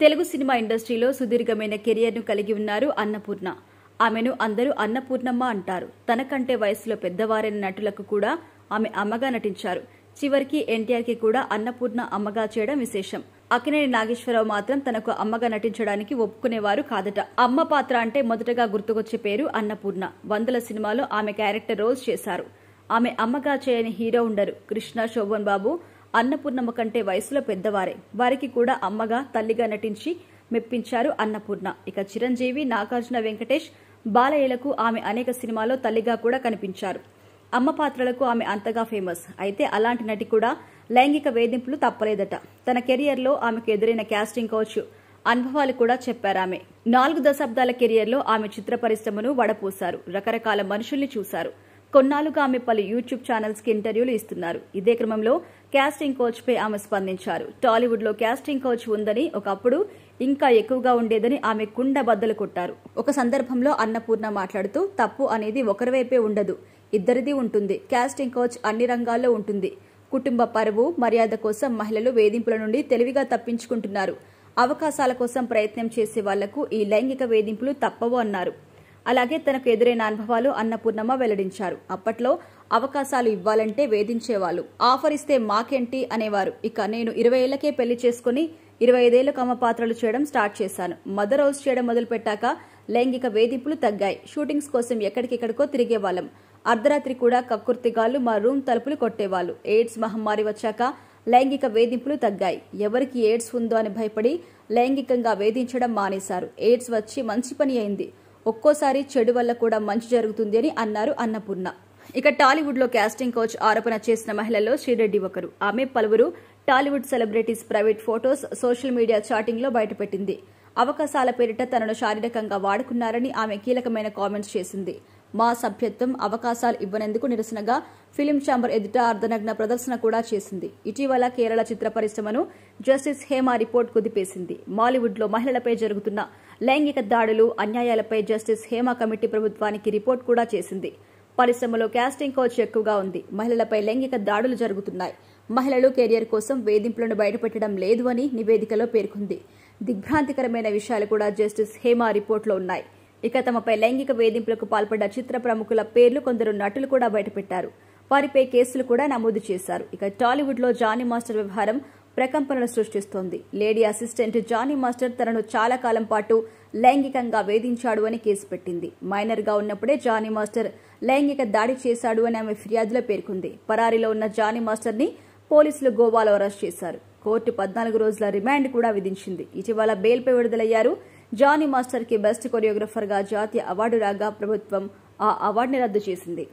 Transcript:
Telugu cinema ఇండస్ట్రీలో సుదీర్ఘమైన కెరియర్ను కలిగి ఉన్నారు అన్నపూర్ణ. ఆమెను అందరూ అన్నపూర్ణమ్మ అంటారు. తనకంటే వయసులో పెద్దవారైన నటులకు కూడా ఆమె అమ్మగా నటించారు. చివరికి ఎన్టీఆర్కి కూడా అన్నపూర్ణ అమ్మగా చేయడం విశేషం. అక్కినేని నాగేశ్వరరావు మాత్రం తనకు అమ్మగా నటించడానికి ఒప్పుకునేవారు కాదట. అమ్మ పాత్ర అంటే మొదటగా గుర్తుకొచ్చే పేరు అన్నపూర్ణ. వందల సినిమాలో ఆమె క్యారెక్టర్ రోల్స్ చేశారు. ఆమె అమ్మగా చేయని హీరో ఉండరు. కృష్ణ శోభన్ బాబు అన్నపూర్ణమ్మ కంటే వయసులో పెద్దవారే. వారికి కూడా అమ్మగా తల్లిగా నటించి మెప్పించారు అన్నపూర్ణ. ఇక చిరంజీవి నాగార్జున వెంకటేష్ బాలయ్యలకు ఆమె అనేక సినిమాల్లో తల్లిగా కూడా కనిపించారు. అమ్మ పాత్రలకు ఆమె అంతగా ఫేమస్. అయితే అలాంటి నటి కూడా లైంగిక వేధింపులు తప్పలేదట. తన కెరియర్లో ఆమెకు ఎదురైన క్యాస్టింగ్ కోచ్ అనుభవాలు కూడా చెప్పారామె. నాలుగు దశాబ్దాల కెరియర్లో ఆమె చిత్ర పరిశ్రమను వడపోశారు. రకరకాల మనుషుల్ని చూశారు. కొన్నాళ్ళుగా ఆమె పలు యూట్యూబ్ ఛానల్స్కి ఇంటర్వ్యూలు ఇస్తున్నారు. ఇదే క్రమంలో క్యాస్టింగ్ కోచ్ పై ఆమె స్పందించారు. టాలీవుడ్లో క్యాస్టింగ్ కోచ్ ఉందని ఒకప్పుడు ఇంకా ఎక్కువగా ఉండేదని ఆమె కుండ బద్దలు కొట్టారు. ఒక సందర్భంలో అన్నపూర్ణ మాట్లాడుతూ తప్పు అనేది ఒకరి వైపే ఉండదు. ఇద్దరిది ఉంటుంది. క్యాస్టింగ్ కోచ్ అన్ని రంగాల్లో ఉంటుంది. కుటుంబ పరువు మర్యాద కోసం మహిళలు వేధింపుల నుండి తెలివిగా తప్పించుకుంటున్నారు. అవకాశాల కోసం ప్రయత్నం చేసే వాళ్ళకు ఈ లైంగిక వేధింపులు తప్పవు అన్నారు. అలాగే తనకు ఎదురైన అనుభవాలు అన్నపూర్ణమ్మ వెల్లడించారు. అప్పట్లో అవకాశాలు ఇవ్వాలంటే వేధించేవాళ్ళు. ఆఫర్ ఇస్తే మాకేంటి అనేవారు. ఇక నేను ఇరవై ఏళ్ళకే పెళ్ళి చేసుకుని ఇరవై ఐదేళ్ళకు అమ్మ పాత్రలు చేయడం స్టార్ట్ చేశాను. మదర్ హౌస్ చేయడం మొదలుపెట్టాక లైంగిక వేధింపులు తగ్గాయి. షూటింగ్స్ కోసం ఎక్కడికెక్కడికో తిరిగేవాళ్ళం. అర్ధరాత్రి కూడా కక్కుర్తిగాళ్ళు మా రూమ్ తలుపులు కొట్టేవాళ్ళు ఎయిడ్స్ మహమ్మారి వచ్చాక లైంగిక వేధింపులు తగ్గాయి. ఎవరికి ఎయిడ్స్ ఉందో అని భయపడి లైంగికంగా వేధించడం మానేశారు. ఎయిడ్స్ వచ్చి మంచి పని అయింది. ఒక్కోసారి చెడు వల్ల కూడా మంచి జరుగుతుంది అని అన్నారు అన్నపూర్ణ. ఇక టాలీవుడ్లో క్యాస్టింగ్ కోచ్ ఆరోపణ చేసిన మహిళల్లో శ్రీరెడ్డి ఒకరు. ఆమె పలువురు Tollywood celebrities private photos social media చాటింగ్లో బయటపెట్టింది. అవకాశాల పేరిట తనను శారీరకంగా వాడుకున్నారని ఆమె కీలకమైన కామెంట్స్ చేసింది. మా సభ్యత్వం అవకాశాలు ఇవ్వనందుకు నిరసనగా ఫిలిం ఛాంబర్ ఎదుట అర్ధనగ్న ప్రదర్శన కూడా చేసింది. ఇటీవల కేరళ చిత్ర పరిశ్రమను జస్టిస్ హేమా రిపోర్ట్ కుదిపేసింది. మాలీవుడ్లో మహిళలపై జరుగుతున్న లైంగిక దాడులు అన్యాయాలపై జస్టిస్ హేమా కమిటీ ప్రభుత్వానికి రిపోర్ట్ కూడా చేసింది. పరిశ్రమలో క్యాస్టింగ్ కోచ్ ఎక్కువగా ఉంది. మహిళలపై లైంగిక దాడులు జరుగుతున్నాయి. మహిళలు కెరియర్ కోసం వేధింపులను బయటపెట్టడం లేదు అని నివేదికలో పేర్కొంది. దిగ్భ్రాంతికరమైన విషయాలు కూడా జస్టిస్ హేమా రిపోర్టులో ఉన్నాయి. ఇక తమపై లైంగిక వేధింపులకు పాల్పడ్డ చిత్ర ప్రముఖుల పేర్లు కొందరు నటులు కూడా బయటపెట్టారు. వారిపై కేసులు కూడా నమోదు చేశారు. ఇక టాలీవుడ్లో జానీ మాస్టర్ వ్యవహారం ప్రకంపనలు సృష్టిస్తోంది. లేడీ అసిస్టెంట్ జానీ మాస్టర్ తనను చాలా కాలం పాటు లైంగికంగా వేధించాడు అని కేసు పెట్టింది. మైనర్గా ఉన్నప్పుడే జానీ మాస్టర్ లైంగిక దాడి చేశాడు అని ఆమె ఫిర్యాదులో పేర్కొంది. పరారీలో ఉన్న జానీ మాస్టర్ని పోలీసులు గోవాలో అరెస్ట్ చేశారు. కోర్టు పద్నాలుగు రోజుల రిమాండ్ కూడా విధించింది. ఇటీవల బెయిల్పై విడుదలయ్యారు. జానీ మాస్టర్కి బెస్ట్ కొరియోగ్రఫర్గా జాతీయ అవార్డు రాగా ప్రభుత్వం ఆ అవార్డుని రద్దు చేసింది.